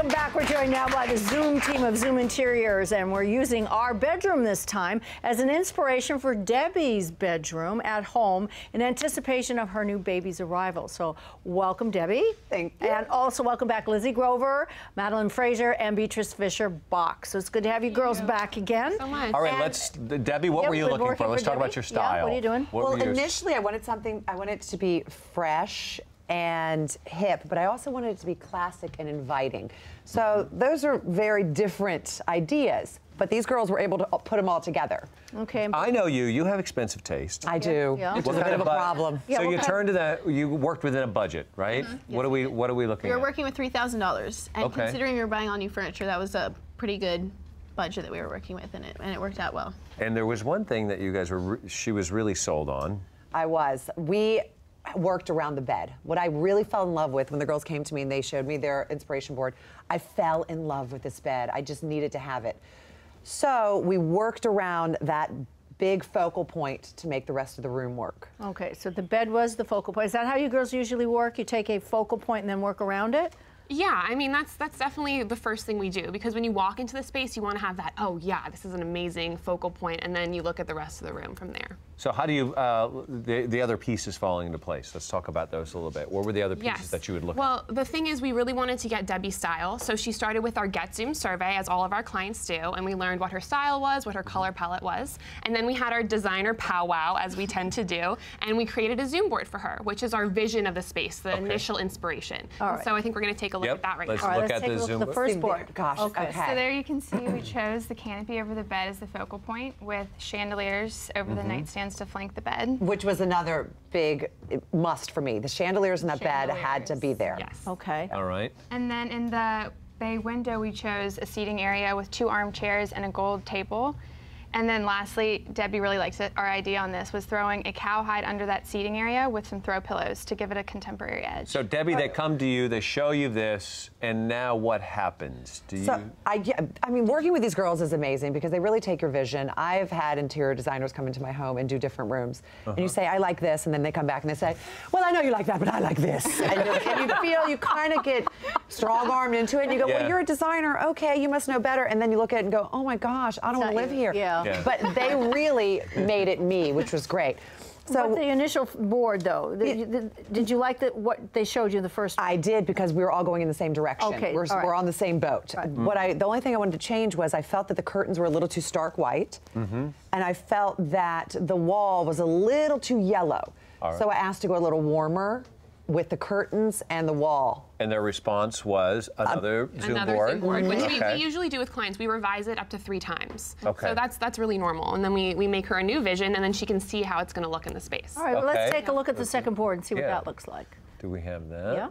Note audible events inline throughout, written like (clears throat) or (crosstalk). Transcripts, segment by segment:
Welcome back. We're joined now by the Zoom team of Zoom Interiors, and we're using our bedroom this time as an inspiration for Debbie's bedroom at home in anticipation of her new baby's arrival. So, welcome, Debbie. Thank you. And also welcome back Lizzie Grover, Madeline Fraser, and Beatrice Fischel-Bock. So it's good to have you girls back again. So much. All right, And- let's, Debbie, what Yeah, were you looking working for? Let's for talk about Debbie. your Yeah, style. what are you doing? What well, initially I wanted something, I wanted it to be fresh and hip, but I also wanted it to be classic and inviting. So those are very different ideas, but these girls were able to put them all together. Okay. I know you. You have expensive taste. I do. yeah. Which What is a kind bit of a bu- problem. Yeah, so you turned to that. You worked within a budget, right? Mm-hmm. What are we? What are we looking We were at? working with three thousand dollars, and Okay. considering we were buying all new furniture, that was a pretty good budget that we were working with, and it and it worked out well. And there was one thing that you guys were. Re- she was really sold on. I was. We worked around the bed. What I really fell in love with when the girls came to me and they showed me their inspiration board, I fell in love with this bed. I just needed to have it. So we worked around that big focal point to make the rest of the room work. Okay, so the bed was the focal point. Is that how you girls usually work? You take a focal point and then work around it? Yeah, I mean that's that's definitely the first thing we do because when you walk into the space, you want to have that. Oh yeah, this is an amazing focal point, and then you look at the rest of the room from there. So how do you? Uh, the the other pieces falling into place. Let's talk about those a little bit. What were the other pieces Yes. that you would look? at? Well, the thing is, we really wanted to get Debbie's style, so she started with our Get Zoom survey, as all of our clients do, and we learned what her style was, what her color palette was, and then we had our designer powwow, as we tend to do, and we created a Zoom board for her, which is our vision of the space, the initial inspiration. All And right. So I think we're going to take a look Yep, at that right let's now. All right, look let's at take the a look Zoom at the first board. Gosh, okay. So there you can see we (clears throat) chose the canopy over the bed as the focal point with chandeliers over the mm-hmm. nightstands to flank the bed. Which was another big must for me. The chandeliers in that bed had to be there. Yes. Okay. All right. And then in the bay window, we chose a seating area with two armchairs and a gold table. And then lastly, Debbie really likes it. Our idea on this was throwing a cowhide under that seating area with some throw pillows to give it a contemporary edge. So Debbie, they come to you, they show you this, and now what happens? Do you? So I, I mean, working with these girls is amazing because they really take your vision. I've had interior designers come into my home and do different rooms, and you uh-huh. say, "I like this," and then they come back and they say, "Well, I know you like that, but I like this," (laughs) and, you- and you feel you kind of get strong-armed into it, and you go, Yeah. "Well, you're a designer, okay, you must know better," and then you look at it and go, "Oh my gosh, I don't want to live you. here." Yeah. Yeah. But they really made it me, which was great. So but the initial board, though, the, you- the- did you like the, what they showed you in the first? I did because we were all going in the same direction. Okay, we're, all right. we're on the same boat. What I, the only thing I wanted to change was I felt that the curtains were a little too stark white, Mm-hmm. and I felt that the wall was a little too yellow. All right. So I asked to go a little warmer with the curtains and the wall. and their response was another um, Zoom Another board. Zoom board, which we, Okay. we usually do with clients. We revise it up to three times. Okay. So that's that's really normal. And then we, we make her a new vision, and then she can see how it's going to look in the space. All right, well, let's Okay. take a look at the second board and see what Yeah. that looks like. Do we have that? Yeah?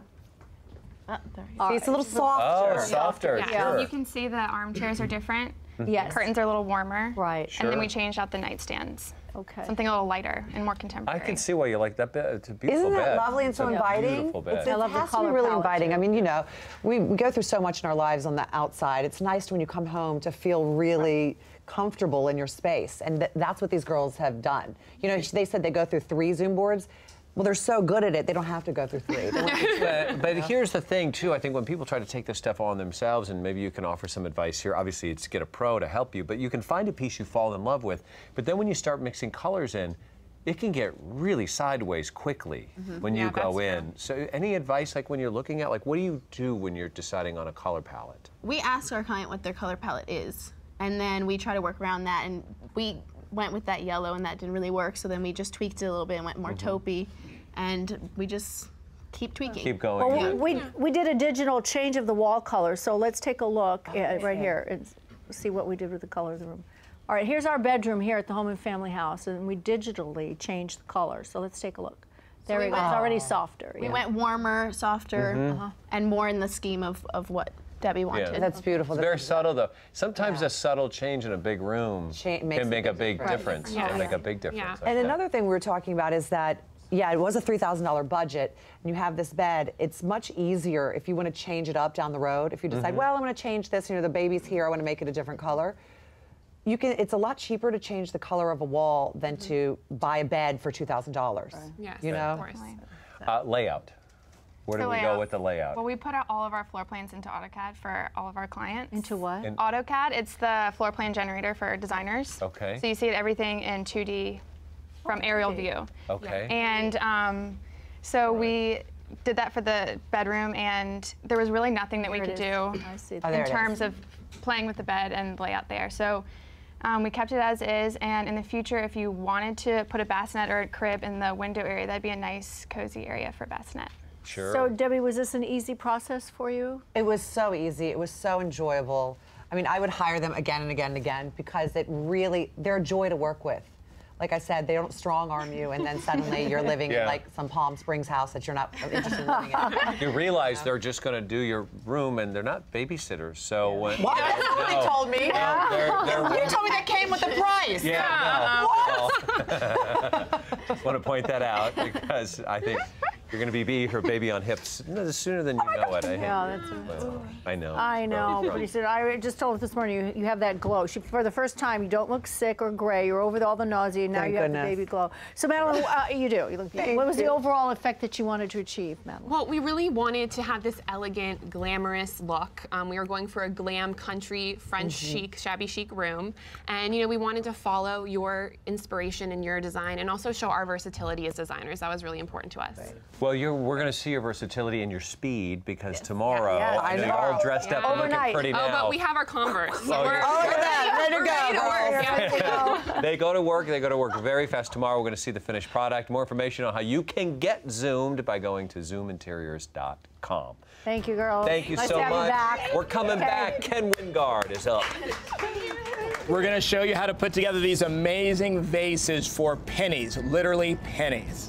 Oh, see, it's a little softer. Oh, softer. Yeah. Sure. You can see the armchairs are different. Mm-hmm. Yes. Curtains are a little warmer. Right. Sure. And then we changed out the nightstands. Okay. Something a little lighter and more contemporary. I can see why you like that bed. It's a beautiful Isn't that bed. lovely and It's so a inviting? Beautiful bed. It's, I it love the has to be color really inviting. too. I mean, you know, we, we go through so much in our lives on the outside. It's nice when you come home to feel really comfortable in your space, and th- that's what these girls have done. You know, they said they go through three Zoom boards. Well, they're so good at it, they don't have to go through three. They don't have to- but, but here's the thing too. I think when people try to take this stuff on themselves, and maybe you can offer some advice here. Obviously, it's get a pro to help you, but you can find a piece you fall in love with. But then when you start mixing colors in, it can get really sideways quickly mm-hmm. when you go that's in. So, any advice like when you're looking at like what do you do when you're deciding on a color palette? We ask our client what their color palette is, and then we try to work around that. And we went with that yellow, and that didn't really work. So then we just tweaked it a little bit and went more taupey, and we just keep tweaking. Keep going. Well, yeah. we, we did a digital change of the wall color, so let's take a look at, right here and see what we did with the color of the room. All right, here's our bedroom here at the Home and Family House, and we digitally changed the color. So let's take a look. There we we go. went- It's already softer. We yeah. went warmer, softer, uh-huh, and more in the scheme of, of what Debbie wanted. That's beautiful. It's very That's- subtle though. Sometimes a subtle change in a big room Cha- makes can a make a big big difference. difference. Yeah. Can make a big difference. Yeah. like And that. another thing we were talking about is that, yeah, it was a $3,000 budget, and you have this bed. It's much easier if you want to change it up down the road. If you decide, well, I'm going to change this, you know, the baby's here, I want to make it a different color. You can. It's a lot cheaper to change the color of a wall than to buy a bed for $2,000. Yes, You know? of course. Uh, layout. Where do So we go with the layout? Well, we put out all of our floor plans into AutoCAD for all of our clients. Into what? And- AutoCAD, it's the floor plan generator for designers. Okay. So you see everything in 2D from aerial 2D. view. okay. And um, so we did that for the bedroom, and there was really nothing that we could it do is. I see Oh, that. in it is. terms of playing with the bed and layout there. So um, we kept it as is, and in the future, if you wanted to put a bassinet or a crib in the window area, that'd be a nice, cozy area for bassinet. Sure. So, Debbie, was this an easy process for you? It was so easy. It was so enjoyable. I mean, I would hire them again and again and again because it really, they're a joy to work with. Like I said, they don't strong arm you and then suddenly (laughs) you're living Yeah. in like some Palm Springs house that you're not interested in living in. (laughs) you realize they're just going to do your room, and they're not babysitters. So when What? That's not what they told me. they're, (laughs) they're, You told me that came with the price. Yeah, no. Just want to point that out because I think you're going to be be her baby on hips (laughs) no, sooner than you know it. I, Yeah, that's. Well, I know. I know, From- but he said, I just told her this morning, you, you have that glow. She, for the first time, you don't look sick or gray. You're over all the nausea. Now Thank you have the baby glow. So, Madeline, (laughs) uh, you do. You look beautiful. What was the overall effect that you wanted to achieve, Madeline? Well, we really wanted to have this elegant, glamorous look. Um, we were going for a glam, country, French chic, shabby chic room, and you know we wanted to follow your inspiration and your design, and also show our versatility as designers. That was really important to us. Well, you're, we're going to see your versatility and your speed because tomorrow yeah, yeah. I know. you're all know. dressed up and looking Overnight. pretty Oh, but we have our Converse. So oh, we're, you're- Oh, look at that. Ready to go. ready to work. Yeah. (laughs) they go to work. They go to work very fast. Tomorrow we're going to see the finished product. More information on how you can get zoomed by going to zoominteriors.com. Thank you, girls. Thank you nice so much. You. We're coming Okay. back. Ken Wingard is up. We're going to show you how to put together these amazing vases for pennies, literally pennies.